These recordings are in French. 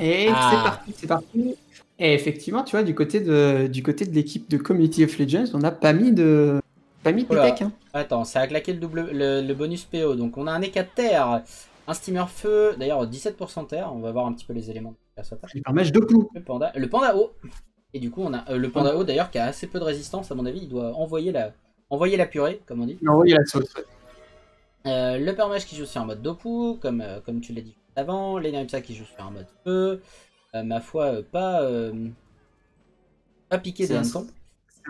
Et Ah. c'est parti, c'est parti. Et effectivement, tu vois, du côté de, du côté de l'équipe de Community of Legends, on n'a pas mis de, pas mis de hein. Attends, ça a claqué le, double, le, le bonus PO. Donc on a un terre, un steamer feu, d'ailleurs 17% terre. On va voir un petit peu les éléments de. Le panda, le panda haut. Et du coup, on a euh, le panda haut d'ailleurs qui a assez peu de résistance. À mon avis, il doit envoyer la, envoyer la purée, comme on dit. Envoyé la sauce. Euh, le permage qui joue sur un mode Dopu, comme, euh, comme tu l'as dit avant. L'Eneripsa qui joue sur un mode feu. Euh, ma foi, euh, pas, euh, pas piqué C'est des un- hannetons.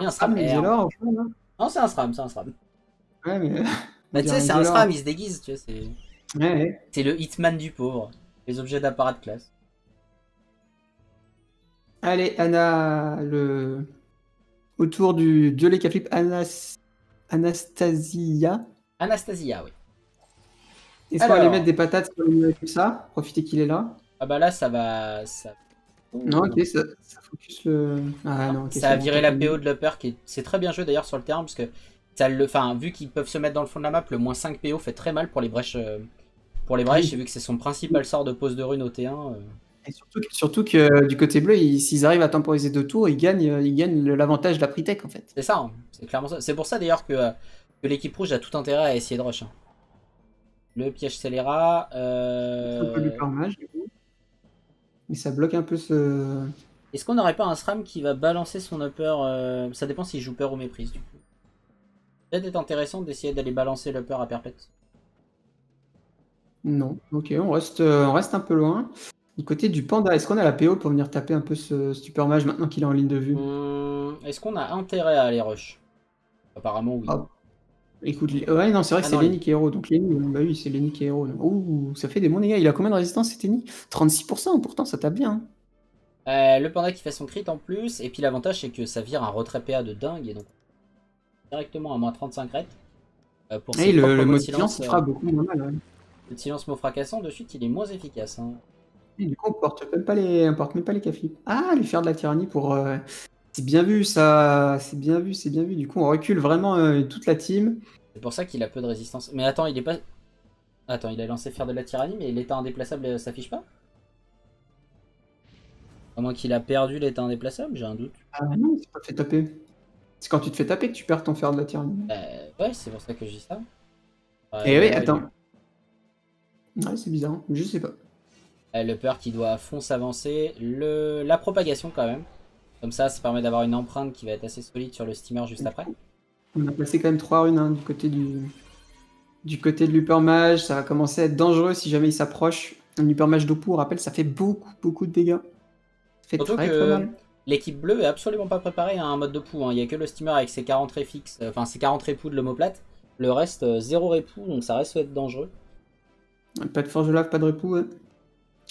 Et un SRAM fond, là. Non, c'est un SRAM, c'est un SRAM. Ouais, mais. Bah, tu sais, c'est un. SRAM, il se déguise, tu vois, c'est... Ouais, ouais. C'est le Hitman du pauvre. Les objets d'apparat de classe. Allez, Anna, le. Autour du dieu les flip Anas... Anastasia. Anastasia, oui. Est-ce qu'on va aller mettre des patates sur le milieu comme ça Profiter qu'il est là? Ah bah là, ça va... Ça, Non, ok, ça, ça focus le. Ah non, ok. ça a viré la PO de l'upper, qui est... c'est très bien joué d'ailleurs sur le terrain, parce que ça le... Enfin, vu qu'ils peuvent se mettre dans le fond de la map, le moins 5 PO fait très mal pour les brèches... euh, Pour les brèches, Oui. et vu que c'est son principal sort de pose de rune au T1... euh, Et surtout, que- surtout que euh, du côté bleu, ils- s'ils arrivent à temporiser deux tours, ils gagnent, euh, ils gagnent l'avantage de la pre-tech en fait. C'est ça, hein. c'est clairement ça. C'est pour ça d'ailleurs que, euh, que l'équipe rouge a tout intérêt à essayer de rush. hein. Le piège scélérat... Euh... Un peu du coup. Mais ça bloque un peu ce. Est-ce qu'on n'aurait pas un SRAM qui va balancer son upper euh, Ça dépend s'il joue peur ou méprise du coup. Peut-être être intéressant d'essayer d'aller balancer l'upper à perpète. Non, ok, on reste, euh, on reste un peu loin. Du côté du panda, est-ce qu'on a la PO pour venir taper un peu ce super mage maintenant qu'il est en ligne de vue? Hum, Est-ce qu'on a intérêt à aller rush? Apparemment oui. Ah. Écoute, ouais, non, c'est vrai que Ah c'est Lenny qui est héros. Donc Lenny, euh, bah oui, c'est Lenny qui est héros. Ouh, ça fait des bons dégâts. Il a combien de résistance, cet Lenny 36%, pourtant ça tape bien. hein. Euh, le panda qui fait son crit en plus. Et puis l'avantage c'est que ça vire un retrait PA de dingue. Et donc directement à moins 35 rate. Euh, pour Et le, le mots de mode silence, il euh, fera beaucoup moins mal. ouais. Le silence mot fracassant de suite il est moins efficace. hein. Et du coup, on porte même pas les, on porte même pas les cafés. Ah, lui faire de la tyrannie pour. euh, C'est bien vu, ça. C'est bien vu, c'est bien vu. Du coup, on recule vraiment euh, toute la team. C'est pour ça qu'il a peu de résistance. Mais attends, il est pas. Attends, il a lancé faire de la tyrannie, mais l'état indéplaçable euh, s'affiche pas? À moins qu'il a perdu l'état indéplaçable, j'ai un doute. Ah non, c'est pas fait taper. C'est quand tu te fais taper que tu perds ton fer de la tyrannie. Euh, ouais, c'est pour ça que je dis ça. Ouais, Et Eh oui, attends. Ouais, c'est bizarre. Je sais pas. Euh, le peur qui doit à fond s'avancer. Le... La propagation quand même. Comme ça, ça permet d'avoir une empreinte qui va être assez solide sur le steamer juste après. On a placé quand même trois runes hein, du côté du du côté de l'Upermage. Ça va commencer à être dangereux si jamais il s'approche. Un Upermage d'Opu, on rappelle, ça fait beaucoup, beaucoup de dégâts. Ça fait Surtout très, que- très mal. L'équipe bleue est absolument pas préparée à un mode de pou. hein. Il y a que le steamer avec ses 40 rays fixes, euh, enfin ses 40 répous de l'homoplate. Le reste, euh, zéro répou, donc ça reste être dangereux. Pas de force de lave, pas de ouais.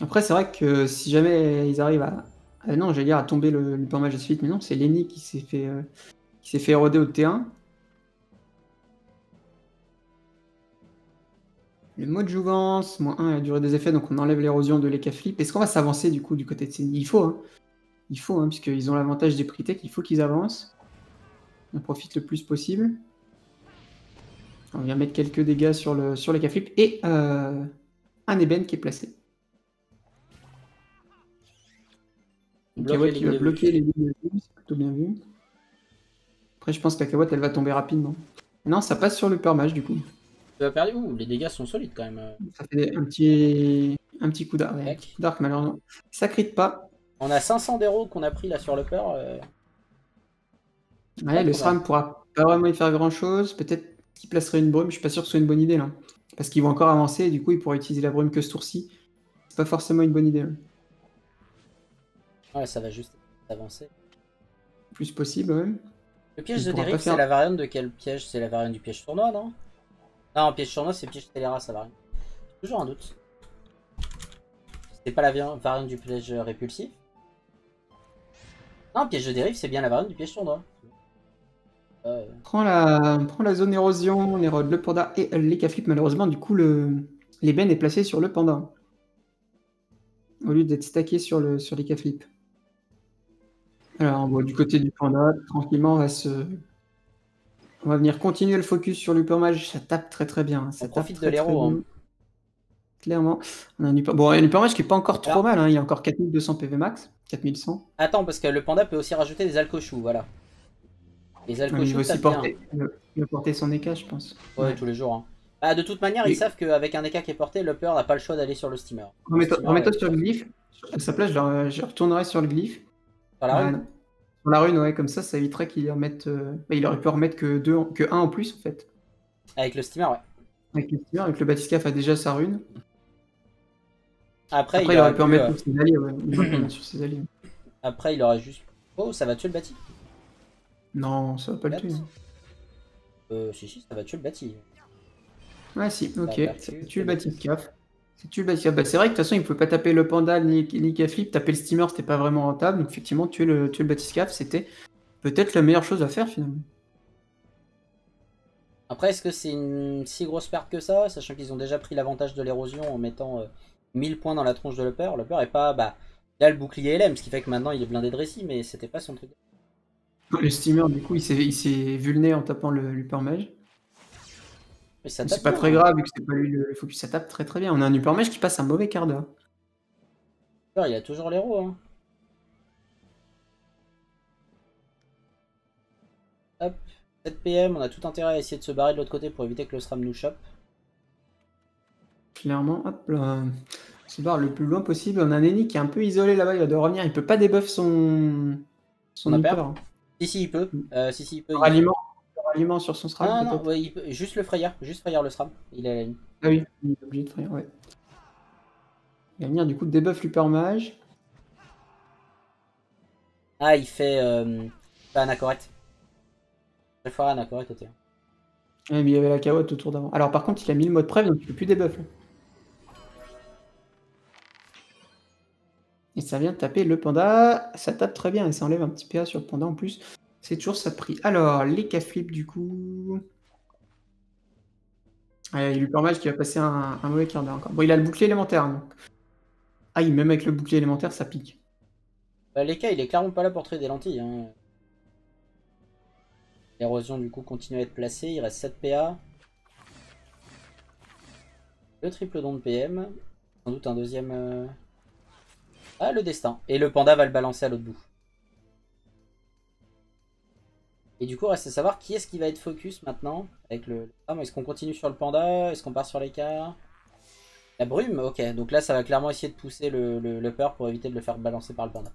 Après, c'est vrai que si jamais ils arrivent à. Ah non, j'allais dire à tomber le l'Upermage de suite, mais non, c'est Lenny qui s'est fait, euh, qui s'est fait éroder au T1. Le mode jouvence, moins 1 la durée des effets, donc on enlève l'érosion de Flip. Est-ce qu'on va s'avancer du coup du côté de Senny Il faut, hein. Il faut, hein, puisqu'ils ont l'avantage des Pritech, il faut qu'ils avancent. On profite le plus possible. On vient mettre quelques dégâts sur le sur et euh, un Eben qui est placé. Les qui va de bloquer les lignes de vue, c'est plutôt bien vu. Après, je pense que la Kawat, elle va tomber rapidement. Non, ça passe sur le permage du coup. Tu as perdu Ouh, les dégâts sont solides quand même. Ça fait un petit, un petit coup d'arc. ouais, d'arc, malheureusement. Ça crit pas. On a 500 d'héros qu'on a pris là sur le peur. euh. Ouais, le SRAM pourra pas vraiment y faire grand chose. Peut-être qu'il placerait une brume. Je suis pas sûr que ce soit une bonne idée là. Parce qu'ils vont encore avancer et du coup, ils pourraient utiliser la brume que ce tour-ci. C'est pas forcément une bonne idée. là. Ouais, ça va juste avancer. Plus possible, ouais. Le piège Il de dérive, faire- c'est la variante de quel piège? C'est la variante du piège tournoi, non? Non, piège tournoi, c'est piège scélérat, ça variante. Toujours un doute. C'est pas la variante du piège répulsif? Non, piège de dérive, c'est bien la variante du piège tournoi. Euh, Prends la, prends la zone érosion, on érode le panda et les flip. Malheureusement, du coup, le l'ébène est placé sur le panda. Au lieu d'être stacké sur le sur les flip. Alors, bon, du côté du panda, tranquillement, on va se. On va venir continuer le focus sur l'Upermage. Ça tape très très bien. Ça On tape profite très, de l'héros, hein. Clairement. On a un. Bon, un Hyper Mage qui est pas encore trop mal, hein. il y a encore 4200 PV max, 4100. Attends, parce que le panda peut aussi rajouter des alcochous, voilà. Les Ah, mais il, aussi porter... il va- il va porter son EK, je pense. Ouais, tous les jours. hein. Bah, de toute manière, Oui. ils savent qu'avec un EK qui est porté, le peur n'a pas le choix d'aller sur le steamer. Remets-toi sur le glyphe. À sa place, je, je retournerai sur le glyphe. Sur la non. Sur la rune, ouais, comme ça, ça éviterait qu'il remette. euh, bah, il aurait pu en remettre que, deux, en- que un en plus, en fait. Avec le steamer, ouais. Avec le steamer, avec le Batiscaf a déjà sa rune. Après, Après, il, il aurait pu en pu, mettre euh, ses alliés, ouais. Il sur ses alliés. Après, il aurait juste. Oh, ça va tuer le bâti Non, ça va pas le tuer. Euh, si, si, ça va tuer le bâti. Ouais, si, ok. Ça tu- tue le tu- Batiscaf. Batiscaf. Bah, c'est vrai que de toute façon, il pouvait pas taper le Panda ni, ni Kaflip. Taper le steamer, c'était pas vraiment rentable. Donc, effectivement, tuer le, tuer le Batiscaf, c'était peut-être la meilleure chose à faire finalement. Après, est-ce que c'est une si grosse perte que ça Sachant qu'ils ont déjà pris l'avantage de l'érosion en mettant euh, 1000 points dans la tronche de. Le peur est pas. Bah, il a le bouclier LM, ce qui fait que maintenant il est blindé de récit, mais c'était pas son truc. Le steamer, du coup, il s'est vulné en tapant le, Mage. Mais ça C'est pas bien, très hein. grave vu que c'est pas lui le focus, ça tape très très bien. On a un Mage qui passe un mauvais quart d'heure. Il a toujours l'héros. Hein. Hop, 7 PM, on a tout intérêt à essayer de se barrer de l'autre côté pour éviter que le SRAM nous chope. Clairement, hop là. On se barre le plus loin possible. On a un ennemi qui est un peu isolé là-bas, il va devoir revenir. Il peut pas débuff son, son Hyper. peur Si, si, il peut. Euh, si, si, il peut. il- Sur son Ah, SRAM non, ouais, il peut- juste le frayeur, juste frayeur le SRAM. Il est à la ligne. Ah oui, il est obligé de faire, ouais. Il va venir du coup débuff l'Hyper Mage. Ah, il fait. Euh, pas Anacorette. Très fort Anacorette était. Et mais il y avait la carotte autour d'avant. Alors par contre, il a mis le mode preuve, donc il peut plus débuff. là. Et ça vient de taper le panda. Ça tape très bien et ça enlève un petit PA sur le panda en plus. C'est toujours ça de prix. Alors, les K-flip du coup. Ah, il y a l'Hyper Mage qui va passer un, mauvais quart d'heure encore. Bon, il a le bouclier élémentaire. Donc... Ah, même avec le bouclier élémentaire, ça pique. Bah, L'EK, il est clairement pas là pour traiter des lentilles. Hein. L'érosion, du coup, continue à être placée. Il reste 7 PA. Le triple don de PM. Sans doute un deuxième. euh, Ah, le destin. Et le panda va le balancer à l'autre bout. Et du coup, reste à savoir qui est-ce qui va être focus maintenant avec le. Est-ce qu'on continue sur le panda? Est-ce qu'on part sur l'écart La brume? Ok, donc là, ça va clairement essayer de pousser le, le, le peur pour éviter de le faire balancer par le panda.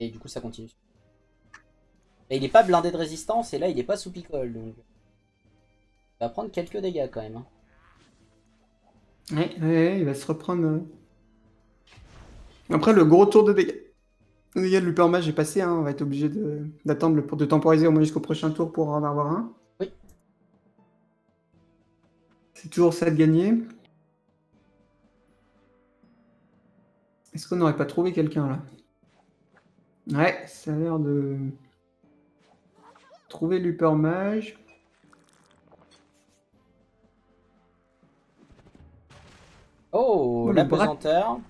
Et du coup, ça continue. Et il est pas blindé de résistance, et là, il est pas sous picole, donc. Il va prendre quelques dégâts quand même. hein. Il va se reprendre. euh. Après, le gros tour de dégâts. Le dégâts de l'Hyper Mage est passé, hein, on va être obligé de- d'attendre, le- de temporiser au moins jusqu'au prochain tour pour en avoir un. Oui. C'est toujours ça de gagner. Est-ce qu'on n'aurait pas trouvé quelqu'un là? Ouais, ça a l'air de. Trouver l'Hyper Mage. Oh, Oh, la le bras- pesanteur.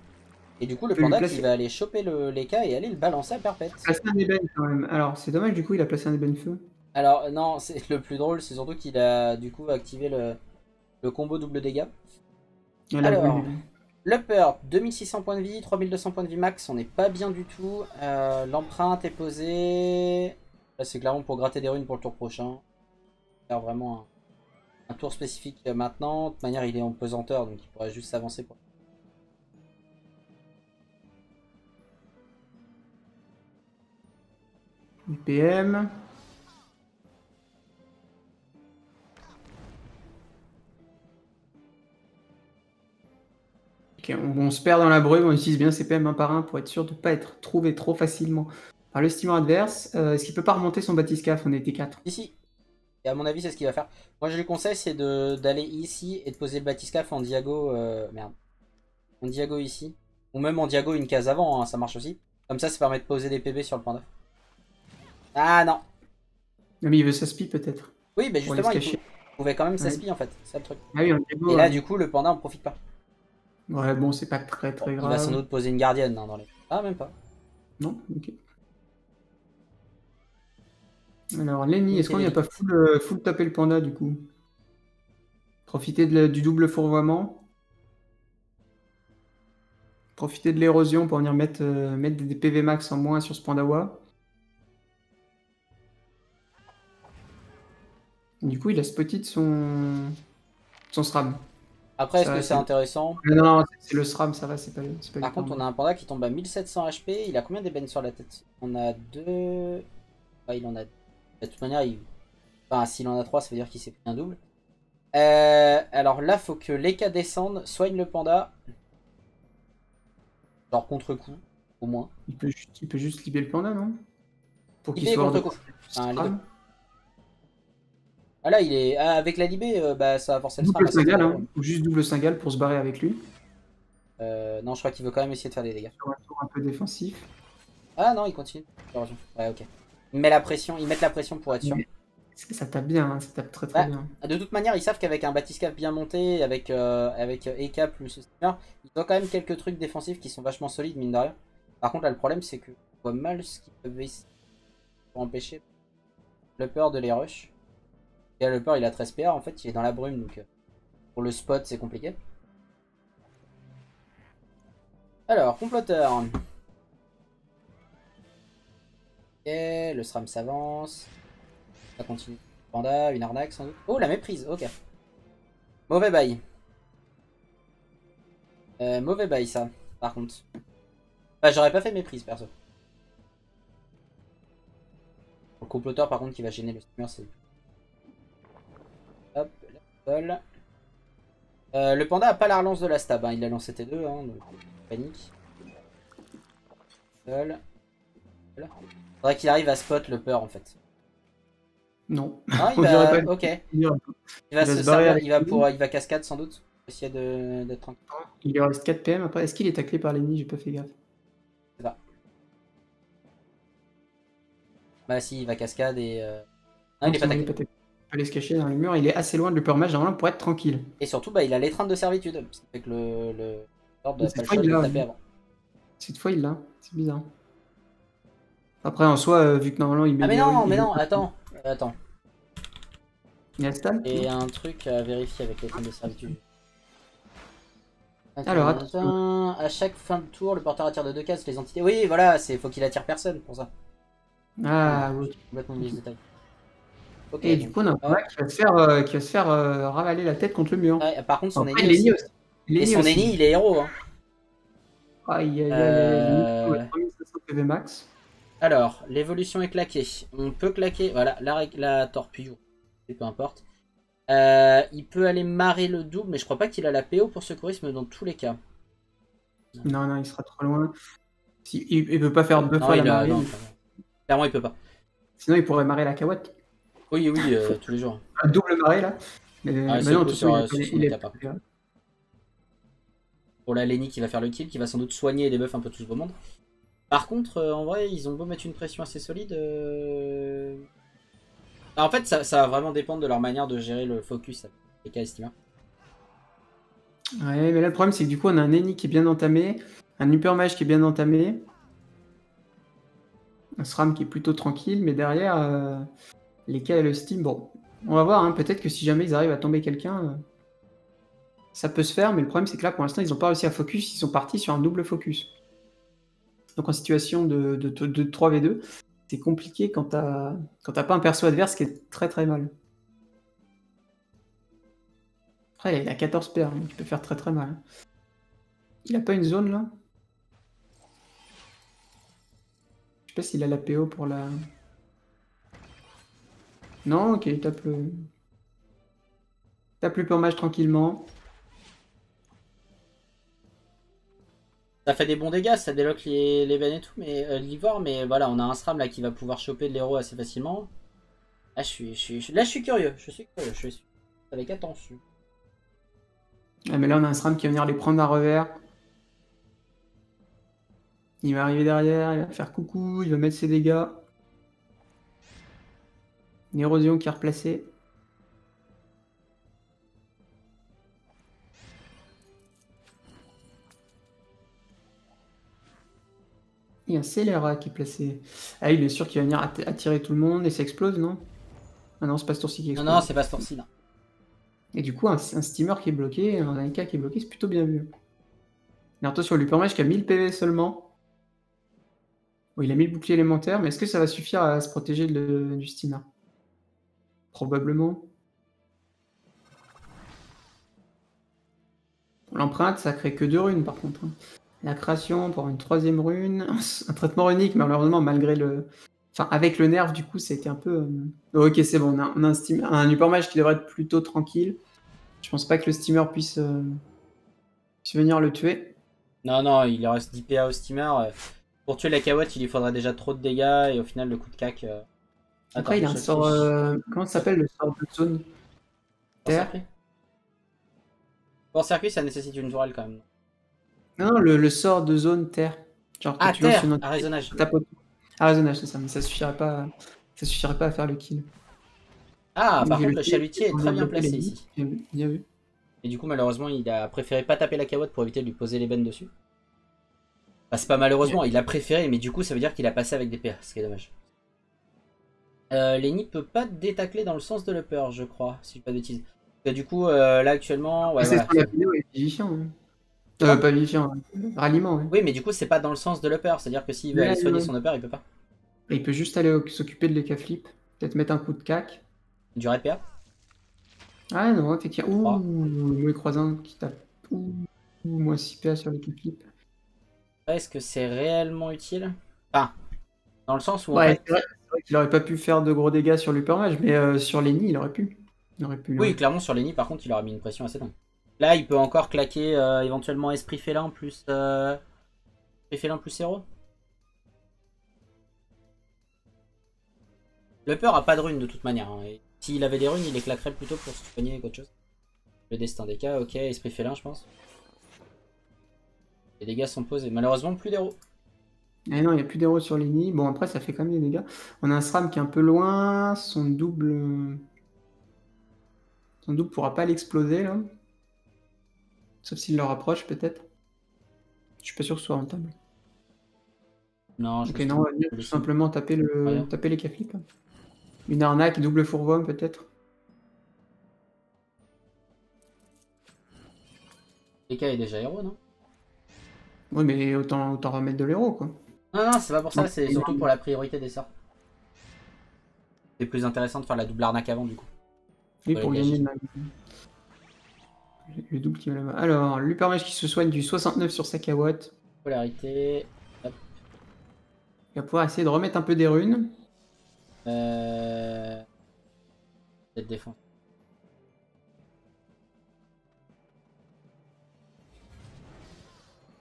Et du coup, le panda qui va aller choper le, les cas et aller le balancer à perpète. Placé un ébène quand même. Alors, c'est dommage, du coup, il a placé un ébène feu. Alors, non, c'est le plus drôle, c'est surtout qu'il a du coup activé le, le combo double dégâts. Il a Alors. L'upper, 2600 points de vie, 3200 points de vie max, on n'est pas bien du tout. Euh, L'empreinte est posée. Là, c'est clairement pour gratter des runes pour le tour prochain. Faire vraiment un, un tour spécifique maintenant. De toute manière, il est en pesanteur, donc il pourrait juste s'avancer. Pour... PM. Ok, on, on se perd dans la brume, on utilise bien ces PM un par un pour être sûr de ne pas être trouvé trop facilement par le steamer adverse. Euh, Est-ce qu'il peut pas remonter son batiscaf On était 4. Ici. Et à mon avis, c'est ce qu'il va faire. Moi, je lui conseille, c'est d'aller ici et de poser le batiscaf en diago. euh, merde. En diago ici. Ou même en diago une case avant, hein, ça marche aussi. Comme ça, ça permet de poser des PB sur le panda. Ah non. Mais il veut s'aspi peut-être. Oui, mais justement, il pou- pouvait quand même Ouais. s'aspi en fait. C'est le truc. Ah oui, on diago, Et là, ouais. du coup, le panda en profite pas. Ouais, bon, c'est pas très très Il grave. va sans doute poser une gardienne hein, dans les. Ah, même pas. Non Ok. Alors, Lenny, est-ce qu'on n'y a pas full, euh, full taper le panda du coup? Profiter de la- du double fourvoiement? Profiter de l'érosion pour venir mettre, euh, mettre des PV max en moins sur ce Pandawa? Du coup, il a spotted son, son SRAM. Après, est-ce que c'est- intéressant Non, non, non, c'est le SRAM, ça va, c'est pas, pas Par contre, on a un panda qui tombe à 1700 HP. Il a combien d'ébènes sur la tête? On a deux. Ouais, il en a. De toute manière, il... enfin, s'il en a trois, ça veut dire qu'il s'est pris un double. Euh, alors là, faut que l'Eka descende, soigne le panda. Genre contre-coup, au moins. Il peut, juste- il peut juste libérer le panda, non? Pour Il qu'il soit contre-coup. Enfin, les. Ah là, il est. Ah, avec la Libé, euh, bah, ça va le Double. Singal, hein, ou juste double Singal pour se barrer avec lui. Euh, non, je crois qu'il veut quand même essayer de faire des dégâts. Sur un tour un peu défensif. Ah non, il continue. Ouais, ok. Il met la pression, ils mettent la pression pour être sûr. Mais Ça, ça tape bien, hein, ça tape très très bien. De toute manière, ils savent qu'avec un Batiscaf bien monté, avec, euh, avec euh, Eka plus Steamer, ils ont quand même quelques trucs défensifs qui sont vachement solides, mine de rien. Par contre, là, le problème, c'est que on voit mal ce qu'ils peuvent essayer pour empêcher le peur de les rush. Et le peur, il a 13 PA, en fait, il est dans la brume, donc euh, pour le spot, c'est compliqué. Alors, comploteur. Ok, le SRAM s'avance. Ça continue. Panda, une arnaque sans doute. Oh, la méprise, ok. Mauvais bail. Euh, mauvais bail, ça, par contre. Bah, j'aurais pas fait méprise, perso. Le comploteur, par contre, qui va gêner le streamer, c'est... Euh, le panda a pas la relance de la stab, hein. il a lancé T2, hein, donc panique. Seul. Voilà. Faudrait qu'il arrive à spot le peur en fait. Non. Ah, il va... pas. Ok. Il Il va, Il va se, servir, il va pour, il va cascade sans doute. Essayer de- d'être tranquille. lui reste 4 PM après. Est-ce qu'il est taclé par l'ennemi? J'ai pas fait gaffe. Bah si, il va cascade et. euh, Non, il est pas taclé. Peut aller se cacher dans le mur. Il est assez loin de l'upper mage normalement pour être tranquille. Et surtout, bah, il a l'étreinte de servitude. Ce qui fait que le. le... Pas choix de avant. Cette fois, il l'a. C'est bizarre. Après, en soi, euh, vu que normalement, il met Ah mais non, mais non, attends. Attends. Il y a Et un truc à vérifier avec l'étreinte de servitude. Alors, Attends. À chaque fin de tour, le porteur attire de deux cases les entités. Oui, voilà, c'est faut qu'il attire personne pour ça. Ah, oui. Complètement ce détail. Et du coup, on a un combat qui va se faire, euh, qui va se faire euh, ravaler la tête contre le mur. Ouais, par contre, son Après, ennemi aussi. aussi. Et Lenny son ennemi, il est héros. Hein. Aïe, aïe, aïe, Euh, aïe. aïe. 3500 PV max. Alors, l'évolution est claquée. On peut claquer. Voilà, la, la torpille. Peu importe. Euh, il peut aller marrer le double, mais je crois pas qu'il a la PO pour secourisme dans tous les cas. Non, non, il sera trop loin. Si, il, il peut pas faire deux Non, fois la il a- marée. non, clairement. Il peut pas. Sinon, il pourrait marrer la Kawat. Oui, oui, euh, tous les jours. Un double marée là. Mais, Ah, mais c'est non, toute sur- il est pas- Pour la Lenny qui va faire le kill, qui va sans doute soigner les buffs un peu tout ce beau monde. Par contre, euh, en vrai, ils ont beau mettre une pression assez solide. euh, en fait, ça, ça va vraiment dépendre de leur manière de gérer le focus avec les cas estimés. Ouais, mais là, le problème, c'est que du coup, on a un Eni qui est bien entamé, un Hyper Mage qui est bien entamé, un SRAM qui est plutôt tranquille, mais derrière, les K et le Steam, bon, on va voir, hein, peut-être que si jamais ils arrivent à tomber quelqu'un, euh, ça peut se faire, mais le problème, c'est que là, pour l'instant, ils n'ont pas réussi à focus, ils sont partis sur un double focus. Donc en situation de, de, de 3v2, c'est compliqué quand t'as pas un perso adverse qui est très très mal. Après, il a 14 paires, donc il peut faire très très mal. Il a pas une zone là? Je sais pas s'il a la PO pour la. Non, ok, il tape le. Tape le purmage tranquillement. Ça fait des bons dégâts, ça déloque les, les veines et tout, mais euh, l'ivore, mais voilà, on a un SRAM là qui va pouvoir choper de l'héros assez facilement. Là je, suis, je suis, je- là, je suis curieux, je suis curieux, je suis avec attention. Ah, mais là, on a un SRAM qui va venir les prendre à revers. Il va arriver derrière, il va faire coucou, il va mettre ses dégâts. Une érosion qui est replacée. Il y a un scélérat qui est placé. Ah oui, bien sûr qu'il va venir att- attirer tout le monde et ça explose, non? Ah non, c'est pas ce tour-ci qui Non, explose. non, c'est pas ce tour-ci, non. Et du coup, un, un steamer qui est bloqué, un AK qui est bloqué, c'est plutôt bien vu. Mais attention, lui permet jusqu'à 1000 PV seulement. Bon, il a mis le bouclier élémentaire, mais est-ce que ça va suffire à se protéger de- du steamer? Probablement. L'empreinte, ça crée que deux runes par contre. hein. La création pour une troisième rune, un traitement runique, malheureusement, malgré le. Enfin, avec le nerf, du coup, été un peu. euh, ok, c'est bon, on a, un, steamer, un hypermage qui devrait être plutôt tranquille. Je pense pas que le steamer puisse, euh, puisse venir le tuer. Non, non, il reste 10 PA au steamer. euh, Pour tuer la Kawatt, il lui faudrait déjà trop de dégâts et au final, le coup de cac. Après, il a un sort. euh, comment ça s'appelle le sort de zone terre? Pour circuit, ça nécessite une tourelle quand même. Non, non, le, le sort de zone terre. Genre, Ah, tu lances terre Arraisonnage. tu tapes autour. Arraisonnage, c'est ça, mais ça suffirait pas, ça suffirait pas à faire le kill. Ah, par contre, le chalutier est très bien placé les ici. Bien vu. Et du coup, malheureusement, il a préféré pas taper la Kawatt pour éviter de lui poser les bennes dessus. Bah, c'est pas malheureusement, il a préféré, mais du coup, ça veut dire qu'il a passé avec des PA, ce qui est dommage. Euh, Lenny peut pas détacler dans le sens de l'upper, je crois, si je dis pas de bêtises. Du coup, euh, là actuellement, ouais, c'est voilà. vivifiant. hein. Euh, pas vivifiant, hein. ralliement. ouais. Oui, mais du coup, c'est pas dans le sens de l'upper, c'est-à-dire que s'il veut aller soigner son upper, il peut pas. Il peut juste aller s'occuper de l'EK flip, peut-être mettre un coup de cac. Du red PA Ah non, effectivement. Ouh, le croisant qui tape. Ouh, moins 6 PA sur l'EK flip. Est-ce que c'est réellement utile? Enfin, dans le sens où en Ouais, fait- vrai, c'est vrai qu'il aurait pas pu faire de gros dégâts sur l'hypermage, mais euh, sur Lenny, il aurait pu. Il aurait pu. Oui, clairement, sur Lenny, par contre, il aura mis une pression assez dingue. Là, il peut encore claquer euh, éventuellement Esprit Félin plus. Euh... Esprit Félin plus Héros. Le peur a pas de runes de toute manière. hein, S'il avait des runes, il les claquerait plutôt pour se soigner qu'autre chose. Le destin des cas, ok, Esprit Félin, je pense. Les dégâts sont posés. Malheureusement, plus d'héros. Eh non, il n'y a plus d'héros sur Lenny. Bon, après, ça fait quand même des dégâts. On a un SRAM qui est un peu loin. Son double. Son double pourra pas l'exploser, là. Sauf s'il le rapproche, peut-être. Je suis pas sûr que ce soit rentable. Non, je Ok, non, on va venir tout simplement taper, Rien. le... taper les caflips. Une arnaque, double fourvom, peut-être. Les cas est déjà héros, non? Oui, mais autant, autant remettre de l'héros, quoi. Non, non, c'est pas pour ça, c'est surtout pour la priorité des sorts. C'est plus intéressant de faire la double arnaque avant, du coup. Oui, pour gagner de. Le double qui va là-bas. Alors, l'hypermage qui se soigne du 69 sur sa kawatt. Polarité. Il va pouvoir essayer de remettre un peu des runes. Euh... Cette défense.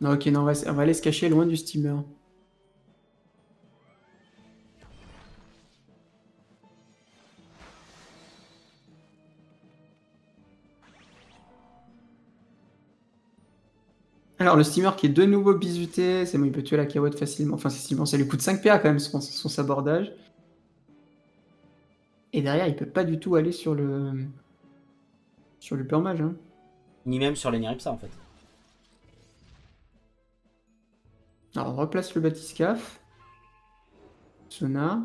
Non, ok, non, on va, on va aller se cacher loin du steamer. Alors, le steamer qui est de nouveau bisuté, c'est bon, il peut tuer la kawatt facilement. Enfin, facilement, ça lui coûte 5 PA quand même, son, son sabordage. Et derrière, il peut pas du tout aller sur le. sur le mage. Hein. Ni même sur les Niripsa, en fait. Alors, on replace le batiscaf. Sonar.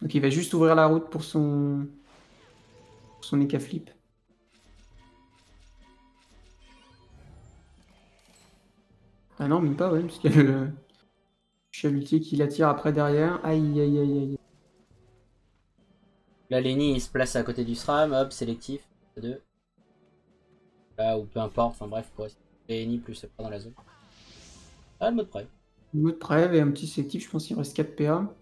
Donc, il va juste ouvrir la route pour son. pour son Eka Ah non, même pas, ouais, parce qu'il y a le chalutier qui l'attire après derrière. Aïe, aïe, aïe, aïe. Là, Lenny, il se place à côté du SRAM, hop, sélectif. 2. Là, ou peu importe, enfin bref, quoi. Lenny plus c'est pas dans la zone. Ah, le mode prêt. Une autre prève et un petit sélectif, je pense qu'il reste 4 PA.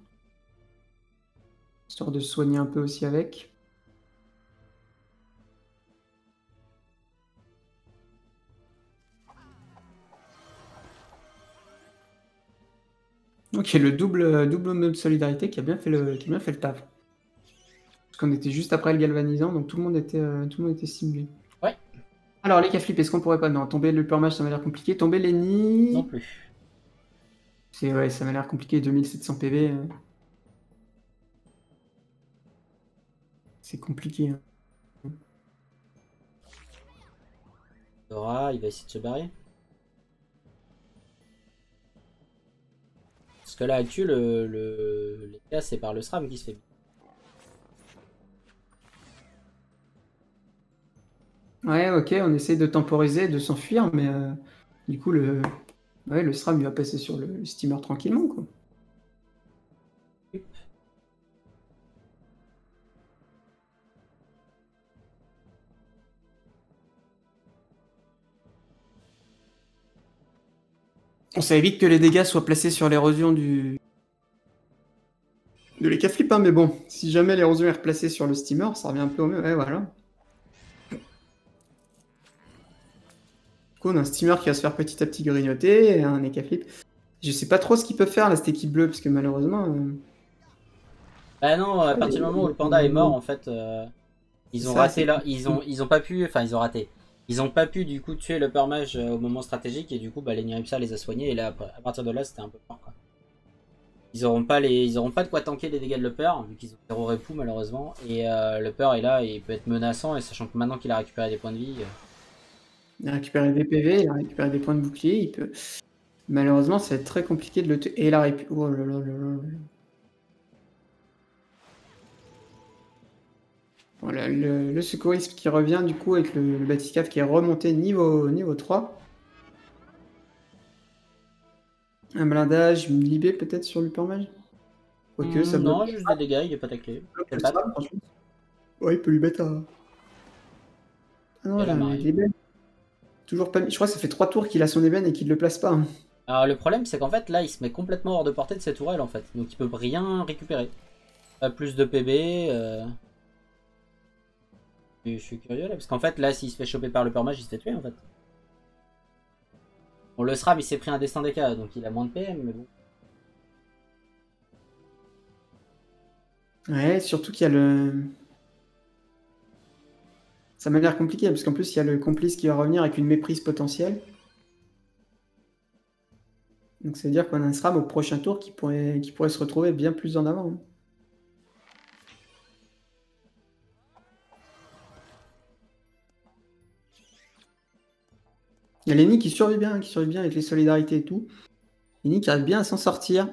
Histoire de soigner un peu aussi avec. Ok, le double, double mode solidarité qui a bien fait le, qui a bien fait le taf. Parce qu'on était juste après le galvanisant, donc tout le monde était, euh, tout le monde était simulé. Ouais. Alors, les flip est-ce qu'on pourrait pas? Non, tomber le permage, ça m'a l'air compliqué. Tomber Lenny. Non plus. C'est ouais, ça m'a l'air compliqué, 2700 PV. euh. C'est compliqué. hein. Dora, il va essayer de se barrer. Que là, actuel, le, le... cas, c'est par le SRAM qui se fait. Ouais, ok, on essaie de temporiser, de s'enfuir, mais euh, du coup, le, ouais, SRAM il va passer sur le, le steamer tranquillement. Quoi. On ça évite que les dégâts soient placés sur l'érosion du. de l'écaflip, hein, mais bon, si jamais l'érosion est replacée sur le steamer, ça revient un peu au mieux. Ouais, voilà. Du coup, on a un steamer qui va se faire petit à petit grignoter, et un écaflip. Je sais pas trop ce qu'ils peuvent faire là, cette équipe bleue, parce que malheureusement. euh, Bah non, à partir du moment où le panda est mort, en fait, euh, ils ont Ça, raté là, ils ont, ils ont pas pu, enfin ils ont raté. Ils ont pas pu du coup tuer le permage euh, au moment stratégique et du coup bah les Niripsa les a soignés et là à partir de là c'était un peu fort quoi. Ils auront pas les, ils auront pas de quoi tanker les dégâts de Leper vu qu'ils ont zéro répou malheureusement et euh, Leper est là et il peut être menaçant et sachant que maintenant qu'il a récupéré des points de vie, euh, Il a récupéré des PV, il a récupéré des points de bouclier, il peut. Malheureusement, ça va être très compliqué de le tuer. Et la répu... Oh là là là là Voilà, le, le secourisme qui revient du coup avec le, le Batiscaf qui est remonté niveau, niveau 3. Un blindage, une libé peut-être sur Quoique, ça Hmm, non juste des dégâts, il pas c'est le pas- SRAM, franchement. Ouais, il peut lui mettre un. Ah non, là, l'ébène. Toujours pas mis. Je crois que ça fait 3 tours qu'il a son ébène et qu'il le place pas. hein. Alors le problème c'est qu'en fait là il se met complètement hors de portée de cette tourelle en fait, donc il peut rien récupérer. Pas plus de PB. euh, Je suis curieux là, parce qu'en fait là s'il se fait choper par le permage il se fait tuer en fait. Bon le SRAM il s'est pris un destin des cas donc il a moins de PM mais bon. Ouais, surtout qu'il y a le. Ça m'a l'air compliqué parce qu'en plus il y a le complice qui va revenir avec une méprise potentielle. Donc ça veut dire qu'on a un SRAM au prochain tour qui pourrait, qui pourrait se retrouver bien plus en avant. hein. Il y a Lenny qui survit bien, qui survit bien avec les solidarités et tout. Lenny qui arrive bien à s'en sortir.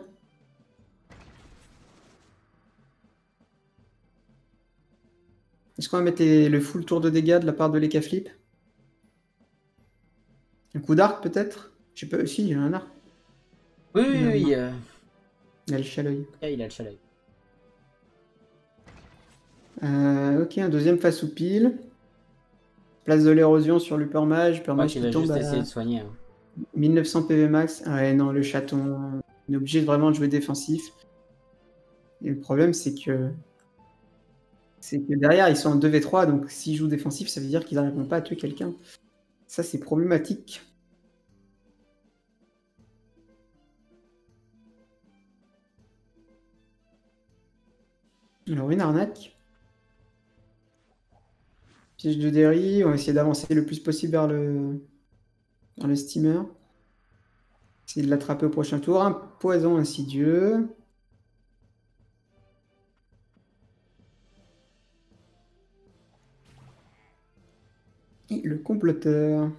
Est-ce qu'on va mettre les- le full tour de dégâts de la part de l'Eka Flip? Un coup d'arc peut-être? Je sais pas, si, il y a un arc. Oui oui euh, Il a le chaleuil. ah, il a le chalet. Euh, ok, un deuxième face ou pile. Place de l'érosion sur l'Upermage. Moi Upermage qui tombe juste à essayer de soigner. hein. 1900 PV max. Ouais, non, le chaton. On est obligé vraiment de jouer défensif. Et le problème, c'est que. C'est que derrière, ils sont en 2v3, donc s'ils jouent défensif, ça veut dire qu'ils n'arriveront pas à tuer quelqu'un. Ça, c'est problématique. Alors, une arnaque. De Derry, on va essayer d'avancer le plus possible vers le, vers le steamer. Essayer de l'attraper au prochain tour. Un poison insidieux. Et le comploteur.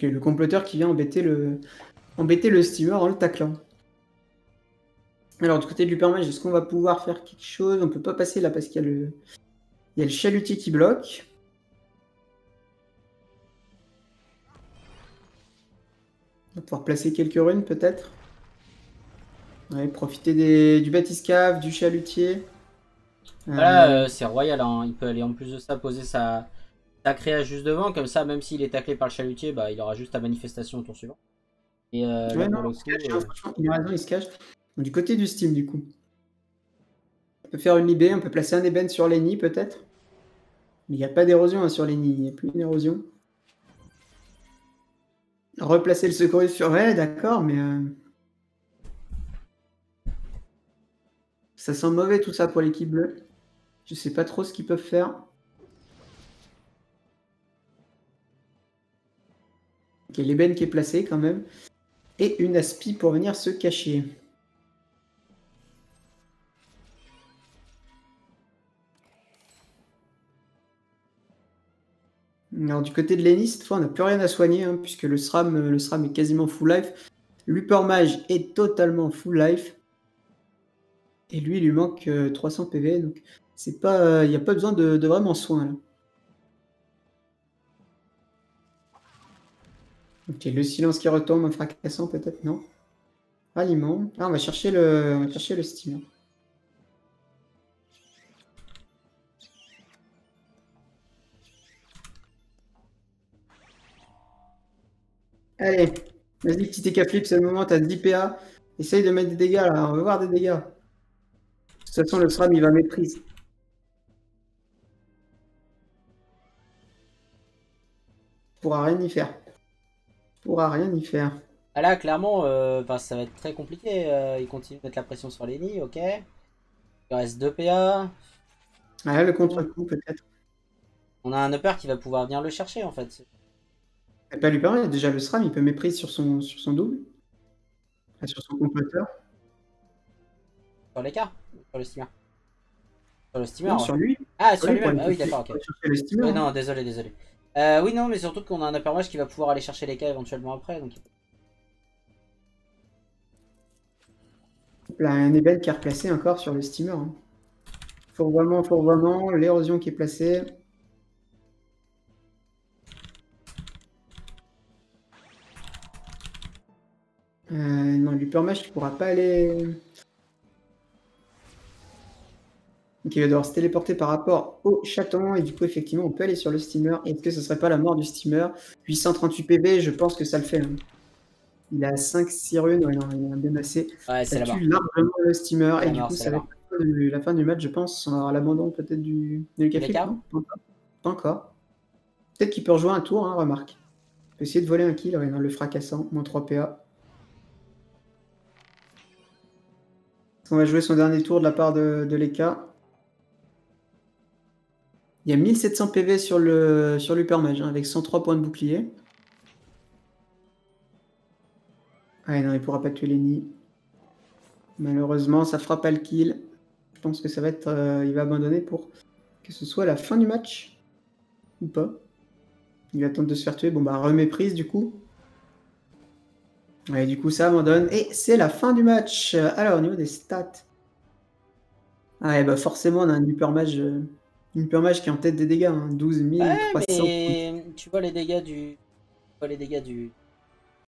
Ok, le comploteur qui vient embêter le, embêter le steamer en le taclant. Alors, du côté de l'Upermage, est-ce qu'on va pouvoir faire quelque chose? On peut pas passer là parce qu'il y a le, il y a le chalutier qui bloque. On va pouvoir placer quelques runes peut-être. Ouais, profiter des, du batiscave, du chalutier. Voilà, Euh, euh, c'est royal, hein. il peut aller en plus de ça poser sa, sa créa juste devant, comme ça même s'il est taclé par le chalutier, bah, il aura juste ta manifestation au tour suivant. Et euh, Ouais, non, il se cache, euh, hein, franchement, il a raison, il se cache. Donc, du côté du Steam, du coup. On peut faire une libé, on peut placer un ébène sur Lenny, peut-être. Mais il n'y a pas d'érosion hein, sur Lenny, il n'y a plus d'érosion. Replacer le secouriste sur... Ouais, d'accord, mais... euh, Ça sent mauvais tout ça pour l'équipe bleue. Je sais pas trop ce qu'ils peuvent faire. Ok, l'ébène qui est placé quand même. Et une aspi pour venir se cacher. Alors du côté de Lenny, cette fois on n'a plus rien à soigner, hein, puisque le SRAM, le SRAM est quasiment full life. L'Upper Mage est totalement full life. Et lui, il lui manque 300 PV, donc il n'y a pas besoin de, vraiment soin là. Ok, le silence qui retombe, fracassant peut-être, non Aliment. Ah, on va chercher le, on va chercher le steamer. Allez, vas-y, petit TK flip, c'est le moment, t'as 10 PA. Essaye de mettre des dégâts là, on veut voir des dégâts. De toute façon, le SRAM il va méprise. Il pourra rien y faire. Pourra rien y faire. Ah là, clairement, euh, ça va être très compliqué. Euh, il continue de mettre la pression sur les nids, ok. Il reste 2 PA. Ah là, le contre-coup peut-être. On a un upper qui va pouvoir venir le chercher en fait. Et pas lui permettre, déjà le SRAM, il peut méprise sur son, sur son double. sur son compléteur. Sur l'écart Sur le steamer Sur le steamer Non, sur lui. Ah, sur lui-même. Ah oui, d'accord, ok. Le steamer, oui, non, désolé, désolé. Euh, oui, non, mais surtout qu'on a un upper qui va pouvoir aller chercher les cas éventuellement après. Donc... Là, un event qui est replacé encore sur le steamer. Hein. Fourvoiement, fourvoiement, l'érosion qui est placée. Euh, non, l'hypermage il pourra pas aller. Il va devoir se téléporter par rapport au chaton et du coup effectivement on peut aller sur le steamer. Est-ce que ce serait pas la mort du steamer? 838 PV, je pense que ça le fait. Hein. Il a 5 6 runes, ouais, non, il a bien assez. Ouais, ça tue largement le steamer et du coup ça va être la fin, du, match, je pense. On aura l'abandon peut-être du de café. Pas encore. Peut-être qu'il peut rejoindre un tour, hein, remarque. Il peut essayer de voler un kill, ouais, le fracassant, moins 3 PA. On va jouer son dernier tour de la part de, de Leka? Il y a 1700 PV sur le sur hein, avec 103 points de bouclier. Ah non, il pourra pas tuer Lenny. Malheureusement, ça fera pas le kill. Je pense que ça va être. Euh, il va abandonner pour que ce soit la fin du match. Ou pas. Il va tenter de se faire tuer. Bon bah reméprise du coup. Ouais, du coup, ça abandonne. Et c'est la fin du match. Alors, au niveau des stats. Ouais, bah forcément, on a un hypermage, euh, hypermage qui est en tête des dégâts. Hein. 12 300. tu vois les dégâts du. Tu vois les dégâts du